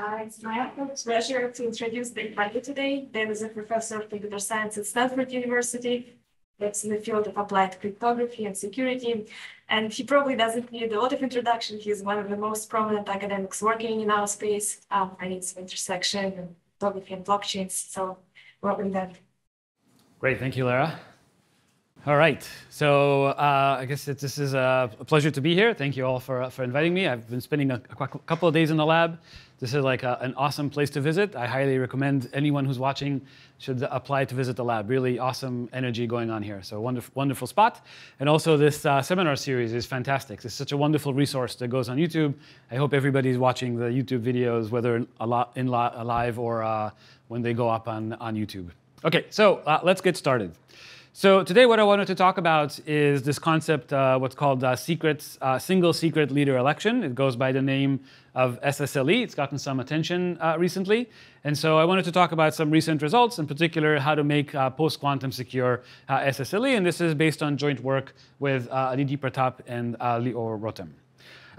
Uh, it's my absolute pleasure to introduce the party today. Dan is a professor of computer science at Stanford University. That's in the field of applied cryptography and security. And he probably doesn't need a lot of introduction. He's one of the most prominent academics working in our space. Um, I need some intersection and cryptography and blockchains. So welcome, Dan. Great, thank you, Lara. All right, so uh, I guess this is a pleasure to be here. Thank you all for, for inviting me. I've been spending a, a couple of days in the lab. This is like a, an awesome place to visit. I highly recommend anyone who's watching should apply to visit the lab. Really awesome energy going on here. So wonderful, wonderful spot. And also this uh, seminar series is fantastic. It's such a wonderful resource that goes on YouTube. I hope everybody's watching the YouTube videos, whether a lot in live or uh, when they go up on, on YouTube. Okay, so uh, let's get started. So today what I wanted to talk about is this concept, uh, what's called uh, secret, uh, single secret leader election. It goes by the name of SSLE. It's gotten some attention uh, recently. And so I wanted to talk about some recent results, in particular how to make uh, post-quantum secure uh, SSLE. And this is based on joint work with Aditi Pratap and Lior Rotem.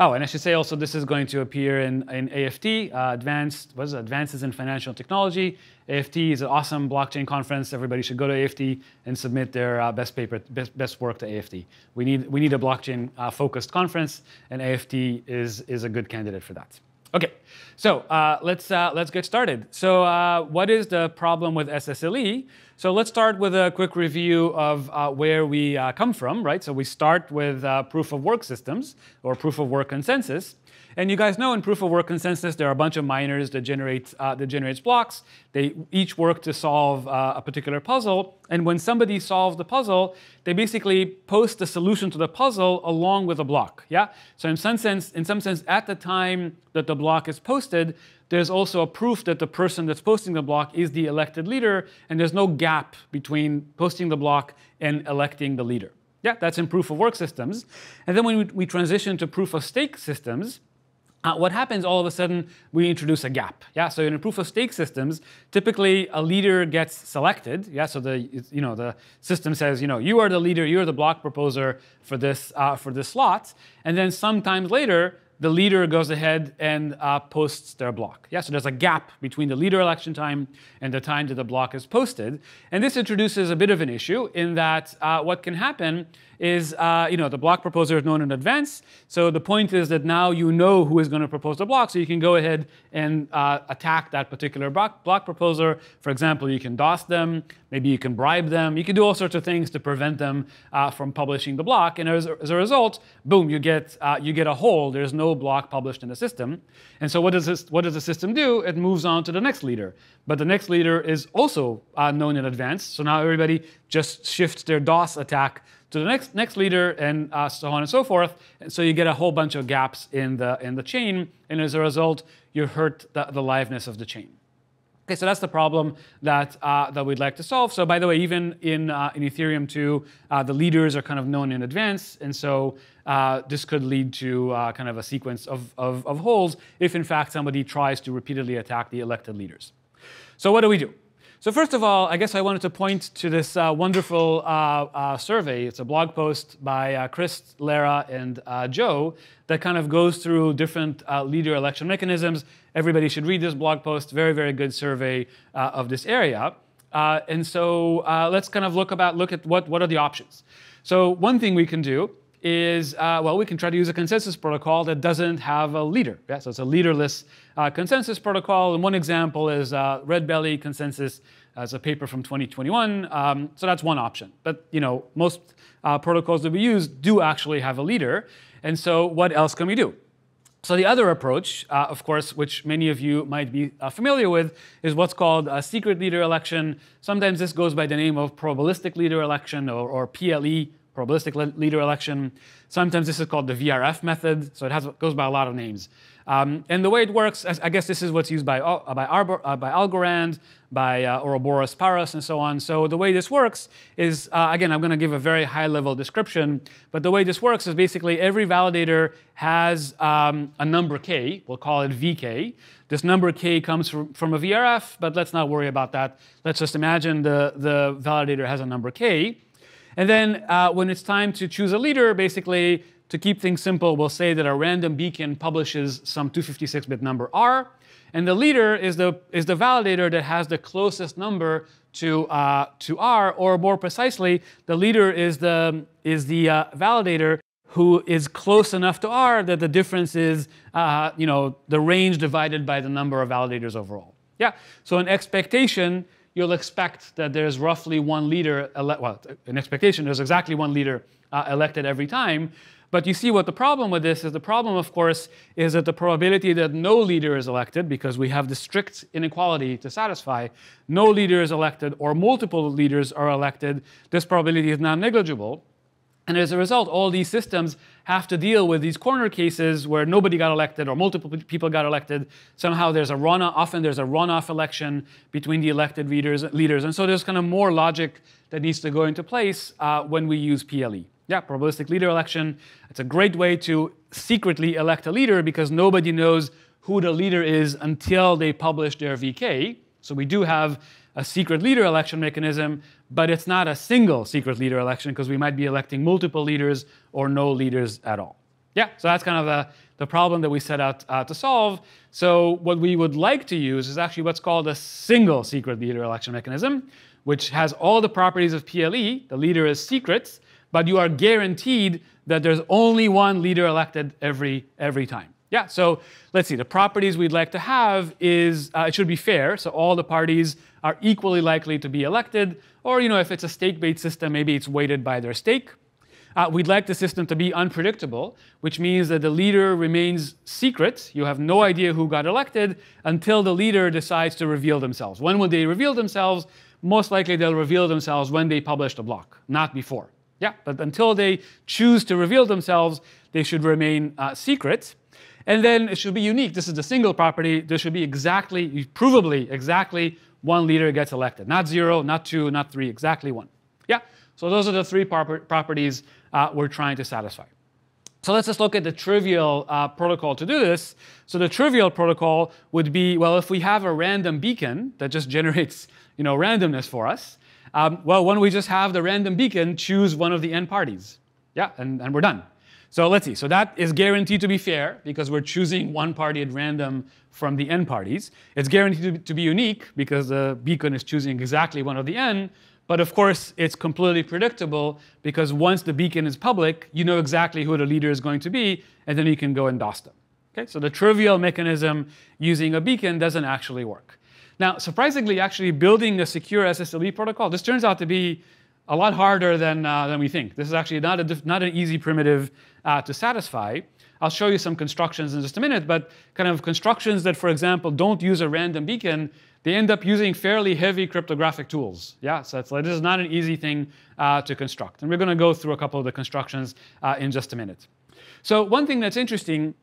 Oh, and I should say also this is going to appear in, in AFT, uh, Advanced, what is it? Advances in Financial Technology. AFT is an awesome blockchain conference. Everybody should go to AFT and submit their uh, best paper, best, best work to AFT. We need, we need a blockchain uh, focused conference, and AFT is, is a good candidate for that. Okay, so uh, let's, uh, let's get started. So uh, what is the problem with SSLE? So let's start with a quick review of uh, where we uh, come from, right? So we start with uh, proof of work systems or proof of work consensus. And you guys know in proof of work consensus, there are a bunch of miners that generate uh, that generates blocks. They each work to solve uh, a particular puzzle. And when somebody solves the puzzle, they basically post the solution to the puzzle along with a block. Yeah. So in some sense, in some sense, at the time that the block is posted, there's also a proof that the person that's posting the block is the elected leader, and there's no gap between posting the block and electing the leader. Yeah, that's in proof of work systems. And then when we, we transition to proof of stake systems, uh, what happens all of a sudden, we introduce a gap. Yeah, so in proof of stake systems, typically a leader gets selected. Yeah, so the you know the system says you know you are the leader, you are the block proposer for this uh, for this slot, and then sometimes later the leader goes ahead and uh, posts their block. Yeah, so there's a gap between the leader election time and the time that the block is posted. And this introduces a bit of an issue in that uh, what can happen is, uh, you know, the block proposer is known in advance. So the point is that now you know who is going to propose the block, so you can go ahead and uh, attack that particular block, block proposer. For example, you can DOS them, maybe you can bribe them, you can do all sorts of things to prevent them uh, from publishing the block. And as, as a result, boom, you get, uh, you get a hole. There's no block published in the system. And so what does, this, what does the system do? It moves on to the next leader. But the next leader is also uh, known in advance. So now everybody just shifts their DOS attack to the next, next leader and uh, so on and so forth. And so you get a whole bunch of gaps in the, in the chain. And as a result, you hurt the, the liveness of the chain. Okay, so that's the problem that, uh, that we'd like to solve. So by the way, even in, uh, in Ethereum 2, uh, the leaders are kind of known in advance. And so uh, this could lead to uh, kind of a sequence of, of, of holes if in fact somebody tries to repeatedly attack the elected leaders. So what do we do? So first of all, I guess I wanted to point to this uh, wonderful uh, uh, survey. It's a blog post by uh, Chris, Lara, and uh, Joe that kind of goes through different uh, leader election mechanisms. Everybody should read this blog post. Very, very good survey of this area. and so let's kind of look about look at what what are the options. So one thing we can do is, uh, well, we can try to use a consensus protocol that doesn't have a leader. Yeah? So it's a leaderless uh, consensus protocol. And one example is uh, Red Belly consensus as a paper from 2021. Um, so that's one option. But you know, most uh, protocols that we use do actually have a leader. And so what else can we do? So the other approach, uh, of course, which many of you might be uh, familiar with, is what's called a secret leader election. Sometimes this goes by the name of probabilistic leader election or, or PLE, probabilistic leader election. Sometimes this is called the VRF method, so it has, goes by a lot of names. Um, and the way it works, I guess this is what's used by, uh, by, Arbor, uh, by Algorand, by uh, Ouroboros Praos, and so on. So the way this works is, uh, again, I'm going to give a very high-level description, but the way this works is basically every validator has um, a number k, we'll call it vk. This number k comes from, from a VRF, but let's not worry about that. Let's just imagine the, the validator has a number k. And then uh, when it's time to choose a leader, basically, to keep things simple, we'll say that a random beacon publishes some 256-bit number r, And the leader is the, is the validator that has the closest number to, uh, to R, or more precisely, the leader is the, is the uh, validator who is close enough to R that the difference is uh, you know, the range divided by the number of validators overall. Yeah, so an expectation, you'll expect that there's roughly one leader, well, an expectation, there's exactly one leader uh, elected every time. But you see what the problem with this is the problem, of course, is that the probability that no leader is elected, because we have the strict inequality to satisfy, no leader is elected or multiple leaders are elected, this probability is now negligible. And as a result, all these systems have to deal with these corner cases where nobody got elected or multiple people got elected. Somehow there's a runoff, often there's a runoff election between the elected leaders. leaders. And so there's kind of more logic that needs to go into place uh, when we use PLE. Yeah, probabilistic leader election. It's a great way to secretly elect a leader because nobody knows who the leader is until they publish their VK. So we do have a secret leader election mechanism, but it's not a single secret leader election because we might be electing multiple leaders or no leaders at all. Yeah, so that's kind of the, the problem that we set out uh, to solve. So what we would like to use is actually what's called a single secret leader election mechanism, which has all the properties of PLE. The leader is secret, but you are guaranteed that there's only one leader elected every, every time. Yeah, so let's see. The properties we'd like to have is uh, it should be fair, so all the parties are equally likely to be elected. Or, you know, if it's a stake-based system, maybe it's weighted by their stake. Uh, we'd like the system to be unpredictable, which means that the leader remains secret. You have no idea who got elected until the leader decides to reveal themselves. When will they reveal themselves? Most likely they'll reveal themselves when they publish the block, not before. Yeah, but until they choose to reveal themselves, they should remain uh, secret. And then it should be unique. This is the single property. There should be exactly, provably, exactly one leader gets elected. Not zero, not two, not three, exactly one. Yeah, so those are the three properties uh, we're trying to satisfy. So let's just look at the trivial uh, protocol to do this. So the trivial protocol would be, well, if we have a random beacon that just generates you know, randomness for us, um, well, when we just have the random beacon choose one of the n parties. Yeah, and, and we're done. So let's see. So that is guaranteed to be fair because we're choosing one party at random from the n parties. It's guaranteed to be unique because the beacon is choosing exactly one of the n. But of course, it's completely predictable because once the beacon is public, you know exactly who the leader is going to be, and then you can go and DOS them. Okay, so the trivial mechanism using a beacon doesn't actually work. Now, surprisingly, actually building a secure SSLE protocol, this turns out to be a lot harder than, uh, than we think. This is actually not, a, not an easy primitive uh, to satisfy. I'll show you some constructions in just a minute, but kind of constructions that, for example, don't use a random beacon, they end up using fairly heavy cryptographic tools. Yeah, so it's like, this is not an easy thing uh, to construct. And we're going to go through a couple of the constructions uh, in just a minute. So one thing that's interesting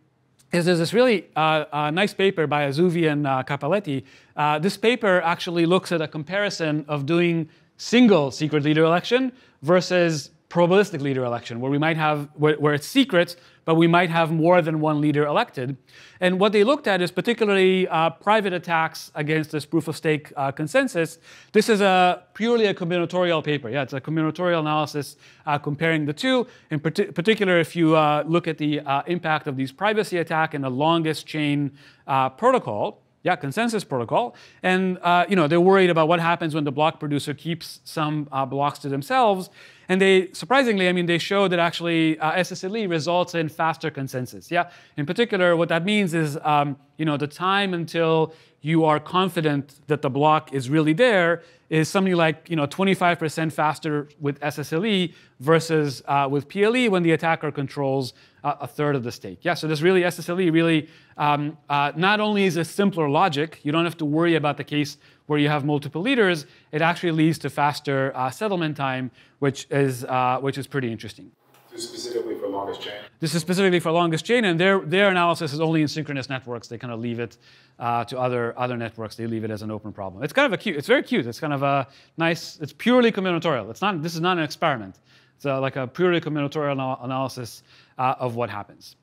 is there's this really uh, nice paper by Azouvi and uh, Cappelletti. Uh, this paper actually looks at a comparison of doing single secret leader election versus probabilistic leader election, where we might have where, where, it's secret, but we might have more than one leader elected. And what they looked at is particularly uh, private attacks against this proof of stake uh, consensus. This is a purely a combinatorial paper. Yeah, it's a combinatorial analysis uh, comparing the two. In particular, if you uh, look at the uh, impact of these privacy attack in the longest chain uh, protocol yeah, consensus protocol. And uh, you know, they're worried about what happens when the block producer keeps some uh, blocks to themselves. And they, surprisingly, I mean, they show that actually uh, SSLE results in faster consensus. Yeah, in particular, what that means is, um, you know, the time until you are confident that the block is really there is something like you know 25% faster with SSLE versus uh, with PLE when the attacker controls uh, a third of the stake. Yeah, so this really SSLE really um, uh, not only is a simpler logic, you don't have to worry about the case where you have multiple leaders. It actually leads to faster uh, settlement time, which is uh, which is pretty interesting. This is specifically for longest chain. This is specifically for longest chain, and their their analysis is only in synchronous networks. They kind of leave it uh, to other other networks. They leave it as an open problem. It's kind of a cute. It's very cute. It's kind of a nice. It's purely combinatorial. It's not. This is not an experiment. It's a, like a purely combinatorial anal analysis uh, of what happens.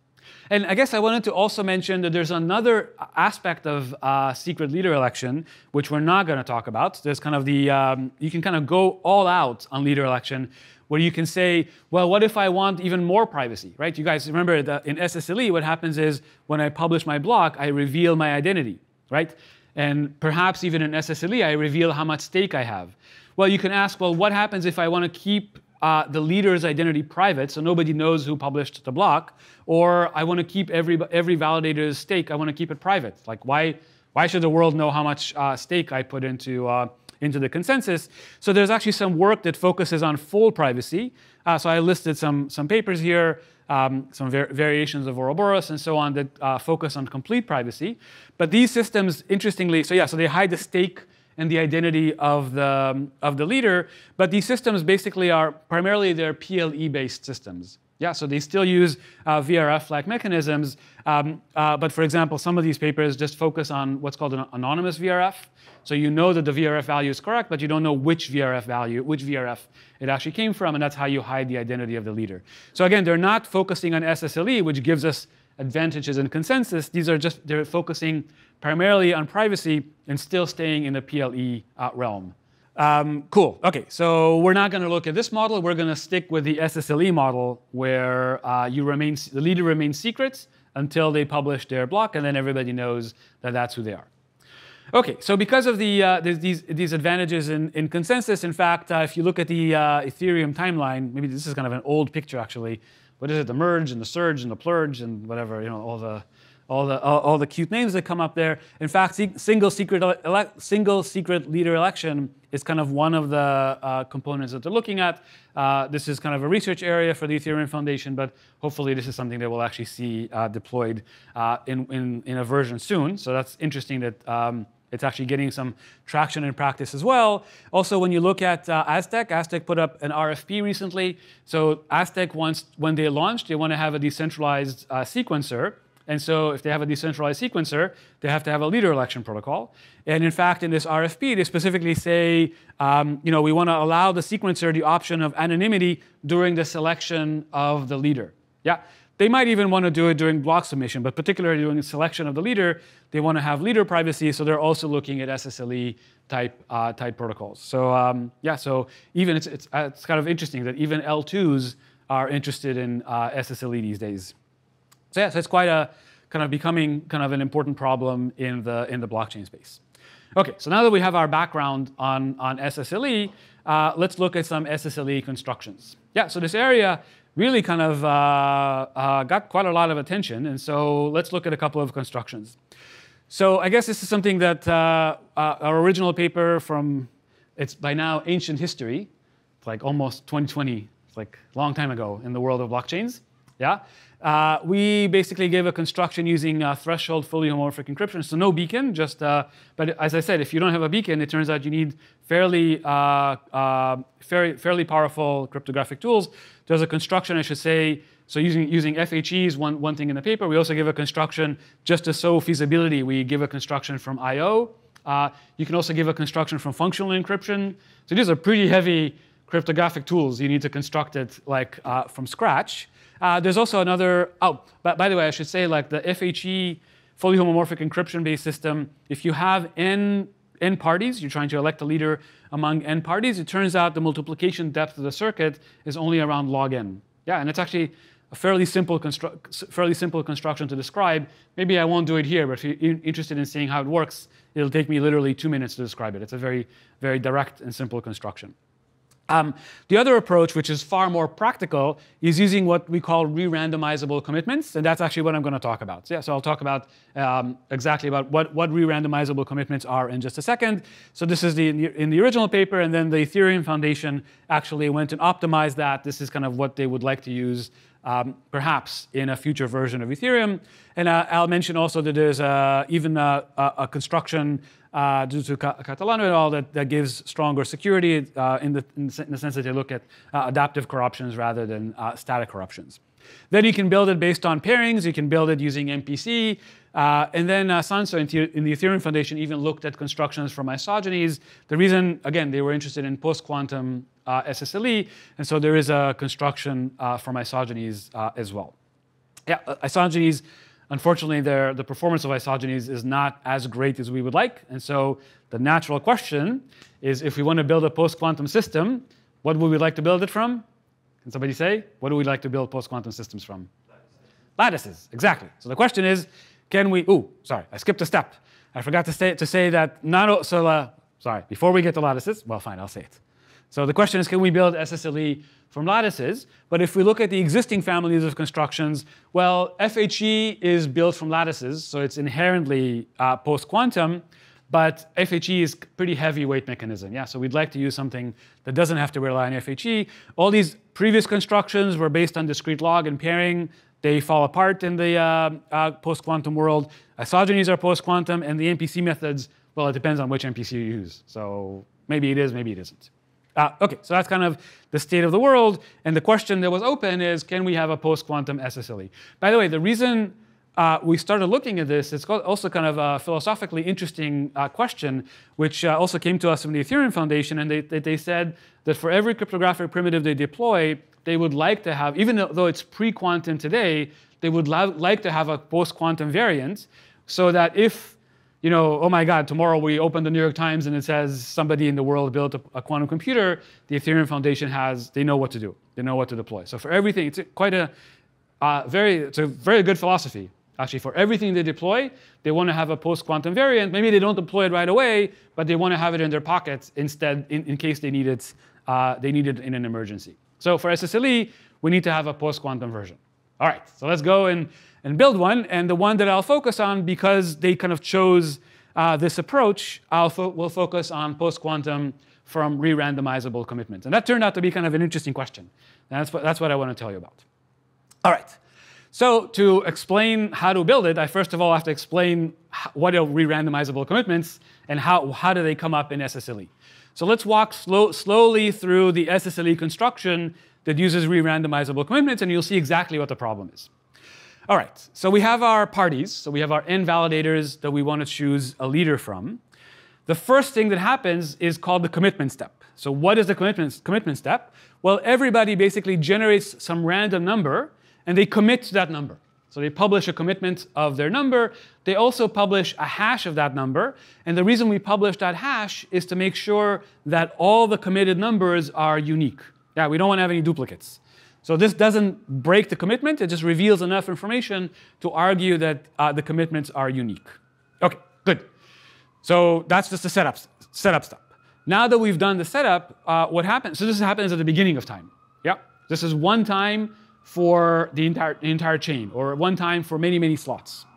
And I guess I wanted to also mention that there's another aspect of uh, secret leader election, which we're not going to talk about. There's kind of the, um, you can kind of go all out on leader election, where you can say, well, what if I want even more privacy, right? You guys remember that in SSLE, what happens is when I publish my block, I reveal my identity. right? And perhaps even in SSLE, I reveal how much stake I have. Well, you can ask, well, what happens if I want to keep uh, the leader's identity private so nobody knows who published the block, or I want to keep every, every validator's stake, I want to keep it private. Like, why, why should the world know how much uh, stake I put into, uh, into the consensus? So there's actually some work that focuses on full privacy. Uh, so I listed some, some papers here um, some var variations of Ouroboros and so on that uh, focus on complete privacy. But these systems, interestingly, so yeah, so they hide the stake and the identity of the, of the leader, but these systems basically are primarily they're PLE-based systems. Yeah, so they still use uh, VRF-like mechanisms, um, uh, but for example, some of these papers just focus on what's called an anonymous VRF. So you know that the VRF value is correct, but you don't know which VRF value, which VRF it actually came from, and that's how you hide the identity of the leader. So again, they're not focusing on SSLE, which gives us advantages in consensus. These are just, they're focusing primarily on privacy and still staying in the PLE uh, realm. Um, cool. Okay, so we're not going to look at this model. We're going to stick with the SSLE model, where uh, you remain the leader remains secret until they publish their block, and then everybody knows that that's who they are. Okay, so because of the uh, these these advantages in, in consensus, in fact, uh, if you look at the uh, Ethereum timeline, maybe this is kind of an old picture actually. What is it? The merge and the surge and the plurge and whatever you know all the all the all, all, the cute names that come up there. In fact, single secret ele- single secret leader election is kind of one of the uh, components that they're looking at. Uh, this is kind of a research area for the Ethereum Foundation, but hopefully this is something that we'll actually see uh, deployed uh, in, in, in a version soon. So that's interesting that. Um, it's actually getting some traction in practice as well. Also, when you look at uh, Aztec, Aztec put up an RFP recently. So Aztec wants, when they launched, they want to have a decentralized uh, sequencer. And so if they have a decentralized sequencer, they have to have a leader election protocol. And in fact, in this RFP, they specifically say, um, you know, we want to allow the sequencer the option of anonymity during the selection of the leader. Yeah. They might even want to do it during block submission, but particularly during the selection of the leader, they want to have leader privacy, so they're also looking at SSLE type uh, type protocols. So um, yeah, so even it's, it's, uh, it's kind of interesting that even L2s are interested in uh, SSLE these days. So yeah, so it's quite a kind of becoming kind of an important problem in the in the blockchain space. Okay, so now that we have our background on on SSLE, uh, let's look at some SSLE constructions. Yeah, so this area really kind of uh, uh, got quite a lot of attention, and so let's look at a couple of constructions. So I guess this is something that uh, uh, our original paper from it's by now ancient history, it's like almost 2020, it's like a long time ago in the world of blockchains. Yeah, uh, we basically gave a construction using uh, threshold fully homomorphic encryption. So no beacon, just, uh, but as I said, if you don't have a beacon, it turns out you need fairly, uh, uh, fairly, fairly powerful cryptographic tools. There's a construction, I should say, so using, using FHE one, one thing in the paper. We also give a construction just to show feasibility. We give a construction from I.O. You can also give a construction from functional encryption. So these are pretty heavy cryptographic tools. You need to construct it like from scratch. Uh, there's also another, oh, but by the way, I should say like the FHE fully homomorphic encryption-based system, if you have n, n parties, you're trying to elect a leader among n parties, it turns out the multiplication depth of the circuit is only around log n. Yeah, and it's actually a fairly simple, construct fairly simple construction to describe. Maybe I won't do it here, but if you're interested in seeing how it works, it'll take me literally two minutes to describe it. It's a very, very direct and simple construction. Um, the other approach, which is far more practical, is using what we call re-randomizable commitments, and that's actually what I'm going to talk about. So, yeah, so I'll talk about um, exactly about what, what re-randomizable commitments are in just a second. So this is the in the original paper, and then the Ethereum Foundation actually went and optimized that. This is kind of what they would like to use um, perhaps in a future version of Ethereum. And uh, I'll mention also that there's uh, even a, a, construction uh, due to Catalano et al. That, that gives stronger security uh, in, the, in, the, sense that they look at uh, adaptive corruptions rather than uh, static corruptions. Then you can build it based on pairings. You can build it using MPC. Uh, and then uh, Sanso in, the Ethereum Foundation even looked at constructions from isogenies. The reason, again, they were interested in post-quantum uh, SSLE, and so there is a construction uh, from isogenies as well. Yeah, isogenies Unfortunately, the performance of isogenies is not as great as we would like. And so the natural question is if we want to build a post-quantum system, what would we like to build it from? Can somebody say? What do we like to build post-quantum systems from? Lattices. Lattices, exactly. So the question is, can we, oh, sorry, I skipped a step. I forgot to say, to say that not, so, uh, sorry, before we get to lattices, well, fine, I'll say it. So the question is, can we build SSLE from lattices? But if we look at the existing families of constructions, well, FHE is built from lattices, so it's inherently uh, post-quantum, but FHE is pretty heavyweight mechanism. Yeah, so we'd like to use something that doesn't have to rely on FHE. All these previous constructions were based on discrete log and pairing. They fall apart in the uh, uh, post-quantum world. Isogenies are post-quantum, and the MPC methods, well, it depends on which MPC you use. So maybe it is, maybe it isn't. Uh, okay, so that's kind of the state of the world. And the question that was open is, can we have a post-quantum SSLE? By the way, the reason uh, we started looking at this, it's also kind of a philosophically interesting uh, question, which uh, also came to us from the Ethereum Foundation. And they, they, they said that for every cryptographic primitive they deploy, they would like to have, even though it's pre-quantum today, they would li- like to have a post-quantum variant so that if, you know, oh my God, tomorrow we open the New York Times and it says somebody in the world built a, a quantum computer, the Ethereum Foundation has, they know what to do. They know what to deploy. So for everything, it's quite a, uh, very, it's a very good philosophy. Actually, for everything they deploy, they want to have a post-quantum variant. Maybe they don't deploy it right away, but they want to have it in their pockets instead, in, in case they need it, uh, they need it in an emergency. So for SSLE, we need to have a post-quantum version. All right, so let's go and, and build one. And the one that I'll focus on, because they kind of chose uh, this approach, I'll fo- will focus on post-quantum from re-randomizable commitments. And that turned out to be kind of an interesting question. And that's what, that's what I want to tell you about. All right. So to explain how to build it, I first of all have to explain what are re-randomizable commitments and how, how do they come up in SSLE. So let's walk slow, slowly through the SSLE construction that uses re-randomizable commitments, and you'll see exactly what the problem is. All right, so we have our parties. So we have our n validators that we want to choose a leader from. The first thing that happens is called the commitment step. So what is the commitment, commitment step? Well, everybody basically generates some random number and they commit to that number. So they publish a commitment of their number. They also publish a hash of that number. And the reason we publish that hash is to make sure that all the committed numbers are unique. Yeah, we don't want to have any duplicates. So this doesn't break the commitment, it just reveals enough information to argue that uh, the commitments are unique. Okay, good. So that's just the setup, setup step. Now that we've done the setup, uh, what happens? So this happens at the beginning of time. Yeah, this is one time for the entire, the entire chain, or one time for many, many slots.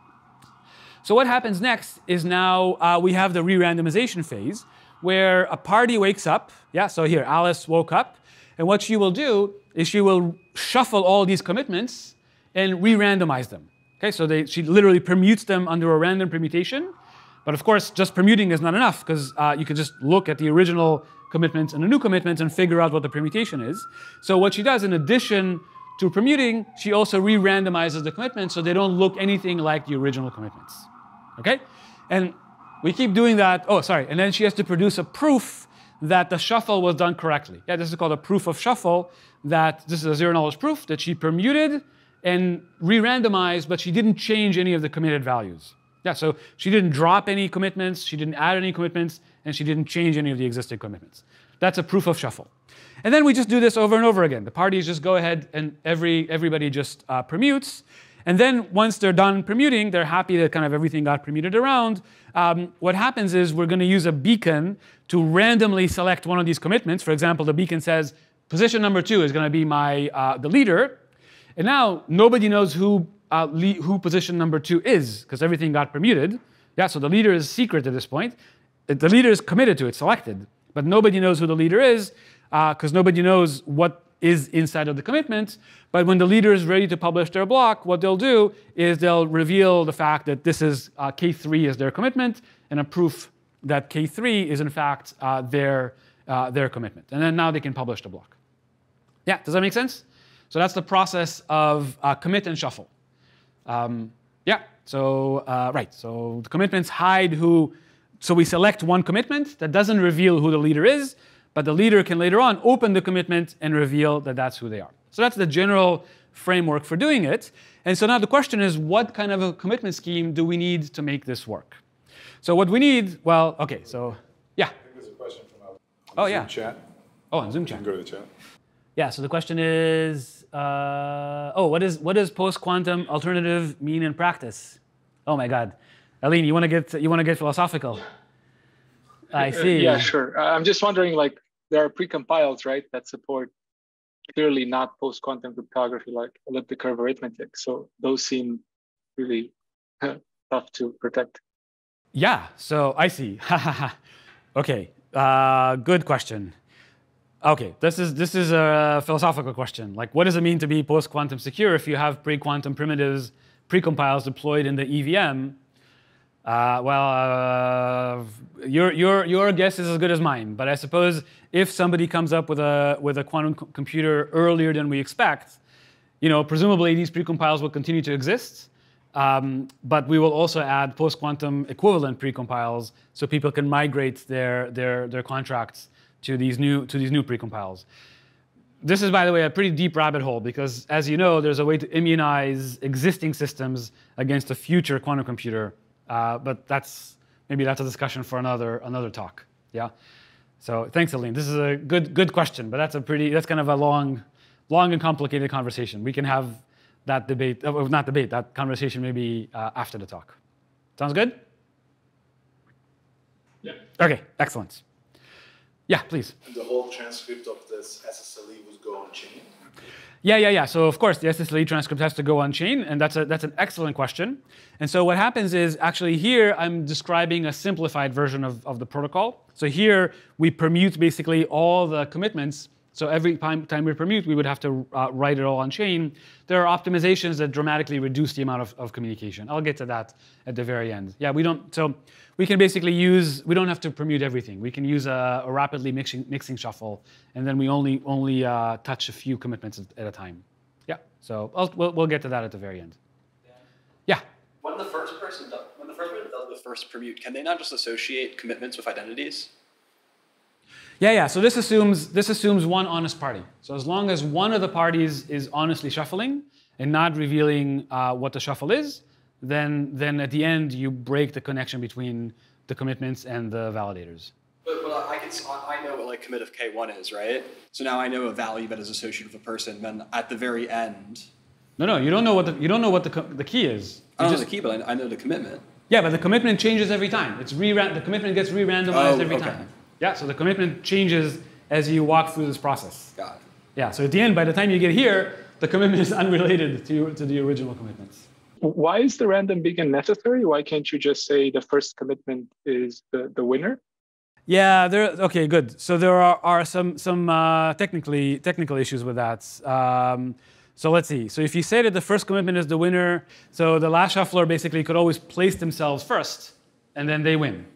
So what happens next is now uh, we have the re-randomization phase, where a party wakes up. Yeah, so here Alice woke up, and what she will do is she will shuffle all these commitments and re-randomize them. Okay, so they, she literally permutes them under a random permutation. But of course, just permuting is not enough because uh, you can just look at the original commitments and the new commitments and figure out what the permutation is. So what she does, in addition to permuting, she also re-randomizes the commitments so they don't look anything like the original commitments. Okay? And we keep doing that. Oh, sorry. And then she has to produce a proof that the shuffle was done correctly. Yeah, this is called a proof of shuffle. That this is a zero knowledge proof that she permuted and re-randomized, but she didn't change any of the committed values. Yeah, so she didn't drop any commitments, she didn't add any commitments, and she didn't change any of the existing commitments. That's a proof of shuffle. And then we just do this over and over again. The parties just go ahead and every, everybody just uh, permutes. And then once they're done permuting, they're happy that kind of everything got permuted around. Um, what happens is we're going to use a beacon to randomly select one of these commitments. For example, the beacon says position number two is going to be my uh, the leader, and now nobody knows who uh, who position number two is because everything got permuted. Yeah, so the leader is secret at this point. The leader is committed to it, selected, but nobody knows who the leader is because nobody knows what is inside of the commitment. But when the leader is ready to publish their block, what they'll do is they'll reveal the fact that this is uh, K3 is their commitment and a proof that K3 is in fact uh, their, uh, their commitment. And then now they can publish the block. Yeah, does that make sense? So that's the process of uh, commit and shuffle. Um, yeah, so, uh, right, so the commitments hide who, so we select one commitment that doesn't reveal who the leader is, but the leader can later on open the commitment and reveal that that's who they are. So that's the general framework for doing it. And so now the question is, what kind of a commitment scheme do we need to make this work? So what we need, well, okay, so yeah. I think there's a question from. Oh, Zoom yeah. Chat. Oh, on Zoom You chat. can go to the chat. Yeah, so the question is, uh, oh, what is what does post-quantum alternative mean in practice? Oh my God, Aline, you want to get you want to get philosophical? I see. Uh, yeah, sure. Uh, I'm just wondering, like, there are precompiles, right, that support clearly not post-quantum cryptography, like elliptic curve arithmetic. So those seem really tough to protect. Yeah. So I see. okay. Uh, good question. Okay, this is this is a philosophical question. Like, what does it mean to be post-quantum secure if you have pre-quantum primitives, precompiles deployed in the EVM? Uh, well, uh, your your your guess is as good as mine. But I suppose if somebody comes up with a with a quantum computer earlier than we expect, you know, presumably these precompiles will continue to exist. Um, but we will also add post-quantum equivalent precompiles so people can migrate their their their contracts to these new to these new precompiles. This is, by the way, a pretty deep rabbit hole because, as you know, there's a way to immunize existing systems against a future quantum computer. Uh, but that's maybe that's a discussion for another another talk. Yeah. So thanks, Aline. This is a good good question, but that's a pretty that's kind of a long long and complicated conversation. We can have that debate, uh, not debate, that conversation maybe uh, after the talk. Sounds good? Yeah. Okay, excellent. Yeah, please. And the whole transcript of this SSLE would go on chain? Yeah, yeah, yeah. So of course the SSLE transcript has to go on chain, and that's a that's an excellent question. And so what happens is actually here I'm describing a simplified version of, of the protocol. So here we permute basically all the commitments so every time, time we permute, we would have to uh, write it all on chain. There are optimizations that dramatically reduce the amount of, of communication. I'll get to that at the very end. Yeah, we don't, so we can basically use, we don't have to permute everything. We can use a, a rapidly mixing, mixing shuffle, and then we only, only uh, touch a few commitments at a time. Yeah, so I'll, we'll, we'll get to that at the very end. Yeah. When the first person does, when the first person does the first permute, can they not just associate commitments with identities? Yeah, yeah. So this assumes this assumes one honest party. So as long as one of the parties is honestly shuffling and not revealing uh, what the shuffle is, then then at the end you break the connection between the commitments and the validators. But, but I can I know what like commit of K1 is, right? So now I know a value that is associated with a person. Then at the very end. No, no, you don't know what the you don't know what the the key is. You I don't just, know the key, but I, know the commitment. Yeah, but the commitment changes every time. It's re the commitment gets re-randomized oh, every okay. time. Yeah, so the commitment changes as you walk through this process. Got it. Yeah, so at the end, by the time you get here, the commitment is unrelated to, to the original commitments. Why is the random beacon necessary? Why can't you just say the first commitment is the, the winner? Yeah, there. Okay, good. So there are, are some some uh, technically technical issues with that. Um, so let's see. So if you say that the first commitment is the winner, so the last shuffler basically could always place themselves first, and then they win.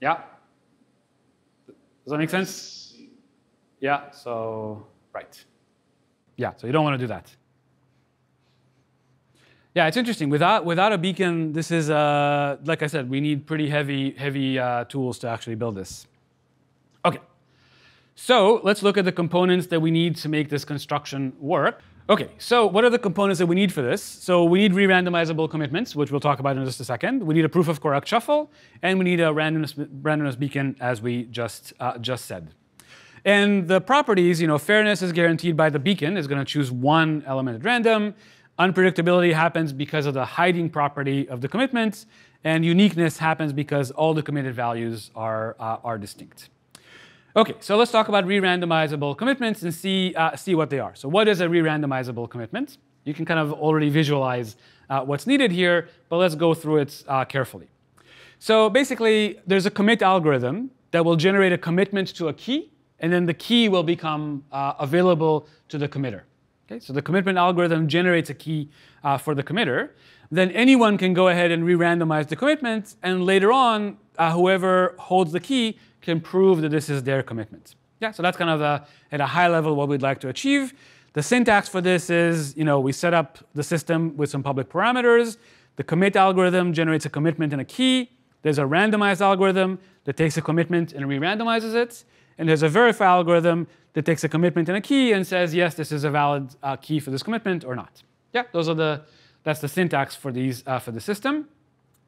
Yeah. Does that make sense? Yeah, so, right. Yeah, so you don't want to do that. Yeah, it's interesting. Without, without a beacon, this is, uh, like I said, we need pretty heavy, heavy uh, tools to actually build this. Okay, so let's look at the components that we need to make this construction work. Okay, so what are the components that we need for this? So we need re-randomizable commitments, which we'll talk about in just a second. We need a proof of correct shuffle, and we need a randomness, randomness beacon, as we just, uh, just said. And the properties, you know, fairness is guaranteed by the beacon, is going to choose one element at random. Unpredictability happens because of the hiding property of the commitments, and uniqueness happens because all the committed values are, uh, are distinct. Okay, so let's talk about re-randomizable commitments and see, uh, see what they are. So what is a re-randomizable commitment? You can kind of already visualize uh, what's needed here, but let's go through it uh, carefully. So basically, there's a commit algorithm that will generate a commitment to a key, and then the key will become uh, available to the committer. Okay, so the commitment algorithm generates a key uh, for the committer. Then anyone can go ahead and re-randomize the commitment, and later on, uh, whoever holds the key can prove that this is their commitment. Yeah, so that's kind of a, at a high level what we'd like to achieve. The syntax for this is, you know, we set up the system with some public parameters. The commit algorithm generates a commitment and a key. There's a randomized algorithm that takes a commitment and re-randomizes it. And there's a verify algorithm that takes a commitment and a key and says, yes, this is a valid uh, key for this commitment or not. Yeah, those are the, that's the syntax for these, uh, for the system.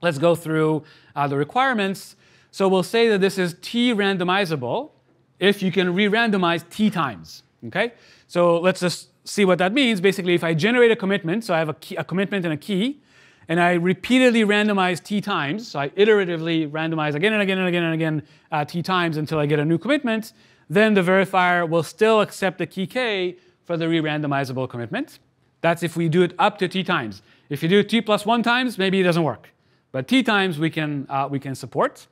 Let's go through uh, the requirements. So we'll say that this is t randomizable if you can re-randomize t times. Okay? So let's just see what that means. Basically, if I generate a commitment, so I have a, key, a commitment and a key, and I repeatedly randomize t times, so I iteratively randomize again and again and again and again uh, t times until I get a new commitment, then the verifier will still accept the key k for the re-randomizable commitment. That's if we do it up to t times. If you do t plus one times, maybe it doesn't work. But t times we can, uh, we can support.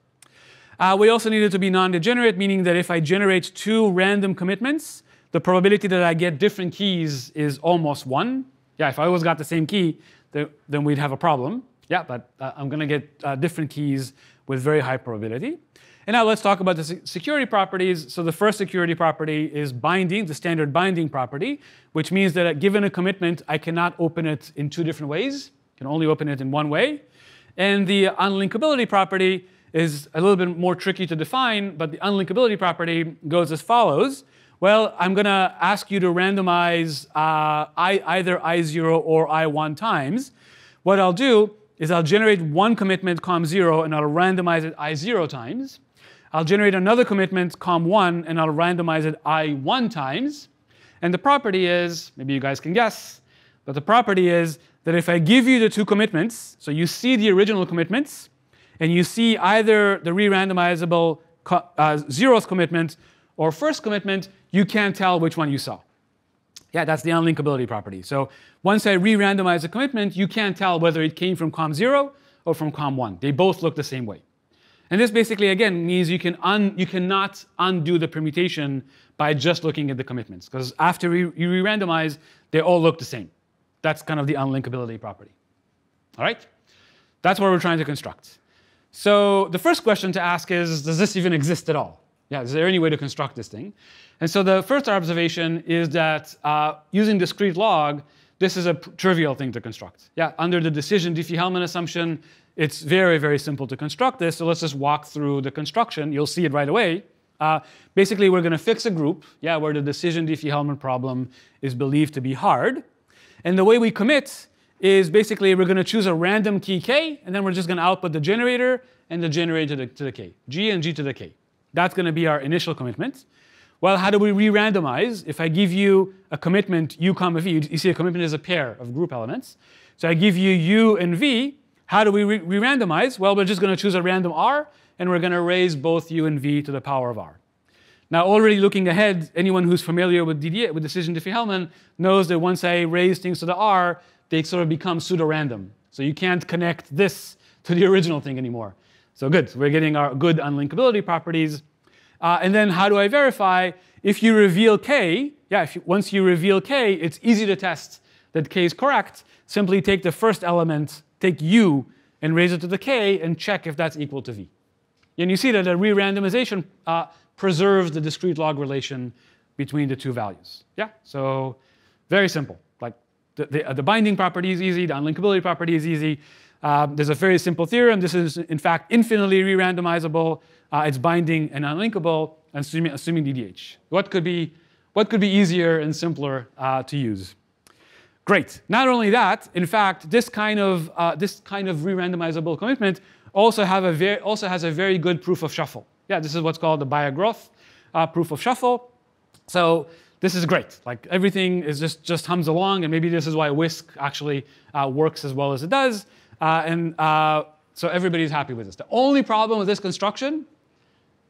Uh, we also need it to be non-degenerate, meaning that if I generate two random commitments, the probability that I get different keys is almost one. Yeah, if I always got the same key, then we'd have a problem. Yeah, but uh, I'm going to get uh, different keys with very high probability. And now let's talk about the security properties. So the first security property is binding, the standard binding property, which means that given a commitment, I cannot open it in two different ways. I can only open it in one way. And the unlinkability property is a little bit more tricky to define, but the unlinkability property goes as follows. Well, I'm going to ask you to randomize uh, I, either I0 or I1 times. What I'll do is I'll generate one commitment COM0 and I'll randomize it I0 times. I'll generate another commitment COM1 and I'll randomize it I1 times. And the property is, maybe you guys can guess, but the property is that if I give you the two commitments, so you see the original commitments, and you see either the re-randomizable uh, zeroth commitment or first commitment, you can't tell which one you saw. Yeah, that's the unlinkability property. So once I re-randomize a commitment, you can't tell whether it came from COM0 or from COM1. They both look the same way. And this basically, again, means you, can un, you cannot undo the permutation by just looking at the commitments, because after you re-randomize, they all look the same. That's kind of the unlinkability property. All right? That's what we're trying to construct. So the first question to ask is, does this even exist at all? Yeah, is there any way to construct this thing? And so the first observation is that uh, using discrete log, this is a trivial thing to construct. Yeah, under the decision Diffie-Hellman assumption, it's very, very simple to construct this. So let's just walk through the construction. You'll see it right away. Uh, basically, we're going to fix a group, yeah, where the decision Diffie-Hellman problem is believed to be hard. And the way we commit is basically we're going to choose a random key k, and then we're just going to output the generator and the generator to the, to the k, g and g to the k. That's going to be our initial commitment. Well, how do we re-randomize? If I give you a commitment u comma v, you see a commitment is a pair of group elements. So I give you u and v. How do we re-randomize? Well, we're just going to choose a random r, and we're going to raise both u and v to the power of r. Now, already looking ahead, anyone who's familiar with DDH, with decision Diffie-Hellman, knows that once I raise things to the r, they sort of become pseudo-random. So you can't connect this to the original thing anymore. So good, so we're getting our good unlinkability properties. Uh, and then how do I verify? If you reveal k, yeah, you, once you reveal k, it's easy to test that k is correct. Simply take the first element, take u, and raise it to the k, and check if that's equal to v. And you see that a re-randomization uh, preserves the discrete log relation between the two values. Yeah, so very simple. The, the, the binding property is easy, the unlinkability property is easy. Um, there's a very simple theorem. This is, in fact, infinitely re-randomizable. Uh, it's binding and unlinkable, assuming, assuming DDH. What could be, what could be easier and simpler uh, to use? Great. Not only that, in fact, this kind of, uh, this kind of re-randomizable commitment also, have a very, also has a very good proof of shuffle. Yeah, this is what's called the uh, proof of shuffle. So this is great. Like everything is just, just hums along, and maybe this is why Whisk actually uh, works as well as it does. Uh, and uh, so everybody's happy with this. The only problem with this construction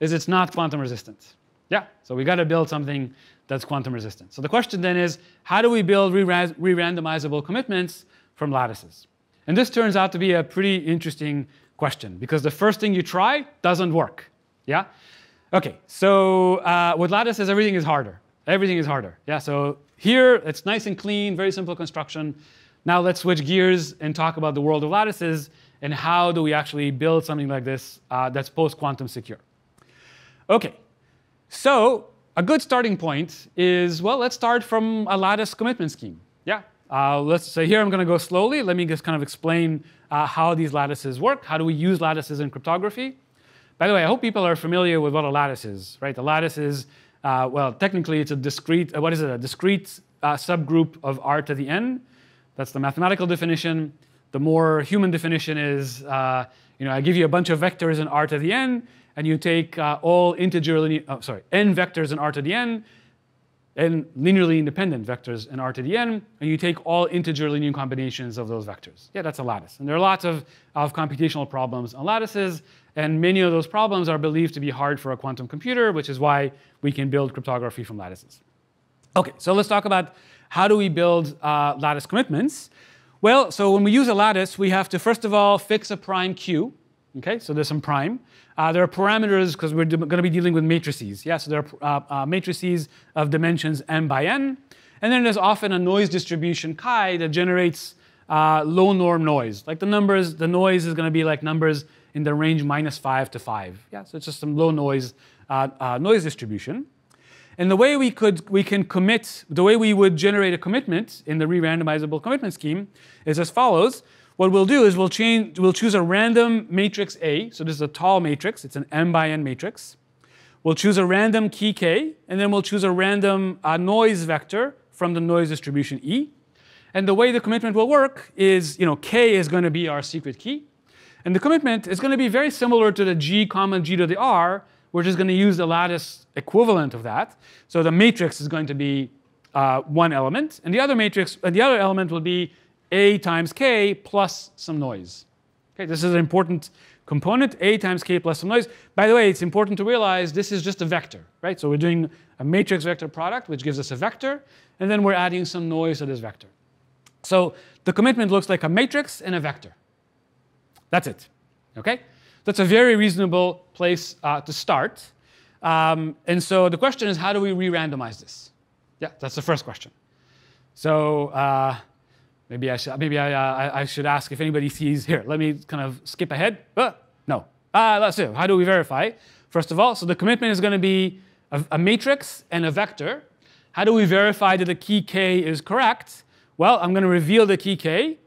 is it's not quantum resistant. Yeah, so we got to build something that's quantum resistant. So the question then is, how do we build re-randomizable commitments from lattices? And this turns out to be a pretty interesting question because the first thing you try doesn't work. Yeah? Okay, so uh, with lattices, everything is harder. Everything is harder. Yeah, so here it's nice and clean, very simple construction. Now let's switch gears and talk about the world of lattices and how do we actually build something like this uh, that's post-quantum secure. Okay, so a good starting point is, well, let's start from a lattice commitment scheme. Yeah, uh, let's say here I'm going to go slowly. Let me just kind of explain uh, how these lattices work. How do we use lattices in cryptography? By the way, I hope people are familiar with what a lattice is, right? A lattice is, uh, well, technically it's a discrete, uh, what is it? A discrete uh, subgroup of R to the n. That's the mathematical definition. The more human definition is, uh, you know, I give you a bunch of vectors in R to the n, and you take uh, all integer linear, oh, sorry, n vectors in R to the n, and linearly independent vectors in R to the n, and you take all integer linear combinations of those vectors. Yeah, that's a lattice. And there are lots of, of computational problems on lattices, and many of those problems are believed to be hard for a quantum computer, which is why we can build cryptography from lattices. Okay, so let's talk about how do we build uh, lattice commitments. Well, so when we use a lattice, we have to first of all fix a prime q. Okay, so there's some prime. Uh, there are parameters because we're going to be dealing with matrices. Yeah, so there are uh, uh, matrices of dimensions m by n. And then there's often a noise distribution chi that generates uh, low norm noise. Like the numbers, the noise is going to be like numbers in the range minus 5 to 5. Yeah, so it's just some low noise uh, uh, noise distribution. And the way we could we can commit, the way we would generate a commitment in the re-randomizable commitment scheme is as follows. What we'll do is we'll change, we'll choose a random matrix A. So this is a tall matrix. It's an m by n matrix. We'll choose a random key k, and then we'll choose a random uh, noise vector from the noise distribution E. And the way the commitment will work is, you know, k is going to be our secret key. And the commitment is going to be very similar to the g comma g to the r, we're just going to use the lattice equivalent of that. So the matrix is going to be uh, one element, and the other matrix, uh, the other element will be a times k plus some noise. Okay, this is an important component, a times k plus some noise. By the way, it's important to realize this is just a vector, right? So we're doing a matrix vector product, which gives us a vector, and then we're adding some noise to this vector. So the commitment looks like a matrix and a vector. That's it, okay? That's a very reasonable place uh, to start. Um, and so the question is, how do we re-randomize this? Yeah, that's the first question. So uh, maybe I should maybe I, uh, I, should ask if anybody sees here. Let me kind of skip ahead. Uh, no. Uh, let's do. How do we verify? First of all, so the commitment is going to be a, a matrix and a vector. How do we verify that the key k is correct? Well, I'm going to reveal the key k.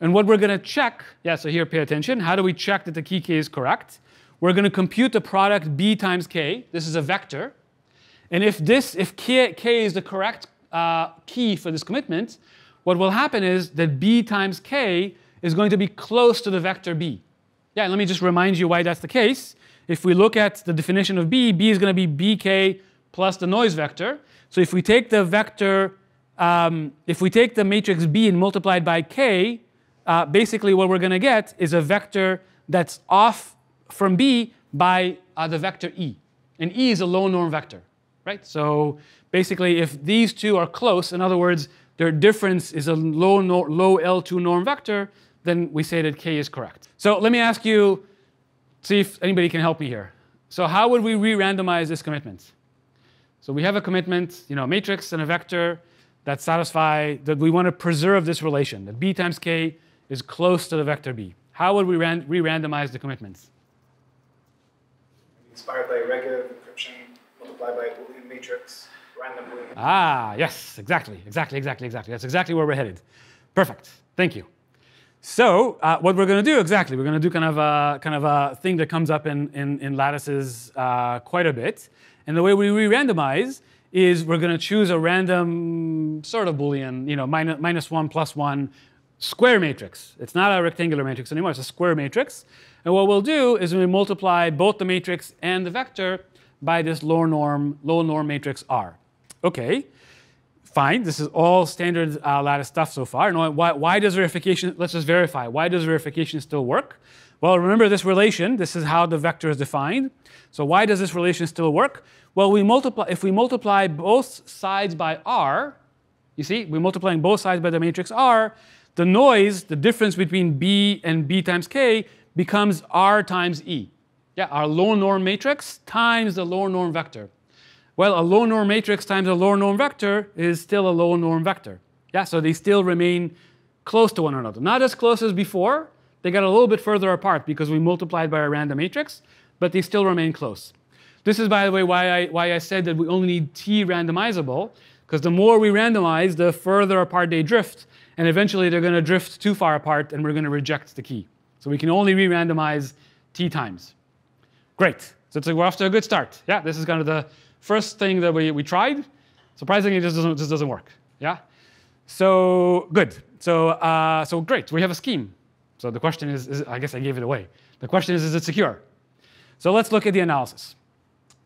And what we're going to check, yeah, so here pay attention. How do we check that the key k is correct? We're going to compute the product b times k. This is a vector. And if this, if k, k is the correct uh, key for this commitment, what will happen is that b times k is going to be close to the vector b. Yeah, let me just remind you why that's the case. If we look at the definition of b, b is going to be bk plus the noise vector. So if we take the vector, um, if we take the matrix b and multiply it by k, uh, basically what we're going to get is a vector that's off from B by uh, the vector E. And E is a low norm vector, right? So basically, if these two are close, in other words, their difference is a low, no, low L2 norm vector, then we say that K is correct. So let me ask you, see if anybody can help me here. So how would we re-randomize this commitment? So we have a commitment, you know, a matrix and a vector that satisfy, that we want to preserve this relation, that B times K is close to the vector b. How would we re-randomize the commitments? Inspired by regular encryption multiplied by a Boolean matrix, random Boolean. Ah, yes, exactly, exactly, exactly, exactly. That's exactly where we're headed. Perfect. Thank you. So uh, what we're going to do exactly, we're going to do kind of a kind of a thing that comes up in in, in lattices uh, quite a bit. And the way we re-randomize is we're going to choose a random sort of Boolean, you know, minus, minus one plus one square matrix. It's not a rectangular matrix anymore, it's a square matrix. And what we'll do is we multiply both the matrix and the vector by this low norm, low norm matrix R. Okay, fine. This is all standard uh, lattice stuff so far. And why, why does verification, let's just verify, why does verification still work? Well, remember this relation, this is how the vector is defined. So why does this relation still work? Well, we multiply, if we multiply both sides by R, you see, we're multiplying both sides by the matrix R, the noise, the difference between B and B times K, becomes R times E. Yeah, our low norm matrix times the low norm vector. Well, a low norm matrix times a low norm vector is still a low norm vector. Yeah, so they still remain close to one another. Not as close as before. They got a little bit further apart because we multiplied by a random matrix, but they still remain close. This is, by the way, why I, why I said that we only need T randomizable, because the more we randomize, the further apart they drift, and eventually they're going to drift too far apart and we're going to reject the key. So we can only re-randomize t times. Great. So we're off to a good start. Yeah, this is kind of the first thing that we, we tried. Surprisingly, just doesn't, just doesn't work. Yeah. So good. So uh, so great. We have a scheme. So the question is, is, I guess I gave it away. The question is, is it secure? So let's look at the analysis.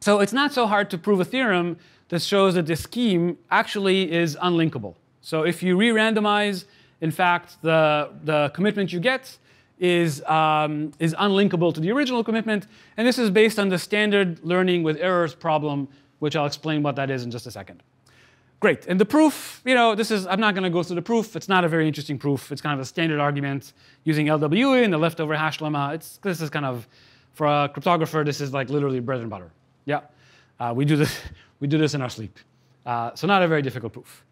So it's not so hard to prove a theorem that shows that the scheme actually is unlinkable. So if you re-randomize, in fact, the, the commitment you get is, um, is unlinkable to the original commitment. And this is based on the standard learning with errors problem, which I'll explain what that is in just a second. Great. And the proof, you know, this is, I'm not going to go through the proof. It's not a very interesting proof. It's kind of a standard argument using LWE and the leftover hash lemma. It's, this is kind of, for a cryptographer, this is like literally bread and butter. Yeah. Uh, we, do this, we do this in our sleep. Uh, so not a very difficult proof.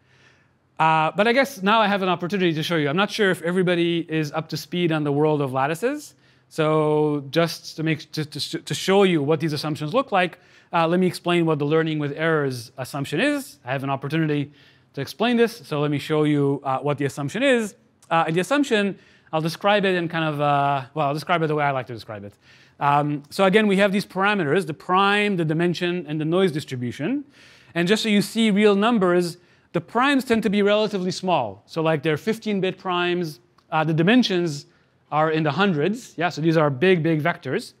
Uh, but I guess now I have an opportunity to show you. I'm not sure if everybody is up to speed on the world of lattices. So just to, make, to, to, to show you what these assumptions look like, uh, let me explain what the learning with errors assumption is. I have an opportunity to explain this, so let me show you uh, what the assumption is. Uh, and the assumption, I'll describe it in kind of, uh, well, I'll describe it the way I like to describe it. Um, so again, we have these parameters, the prime, the dimension, and the noise distribution. And just so you see real numbers, the primes tend to be relatively small. So like they're 15-bit primes. Uh, the dimensions are in the hundreds. Yeah, so these are big, big vectors.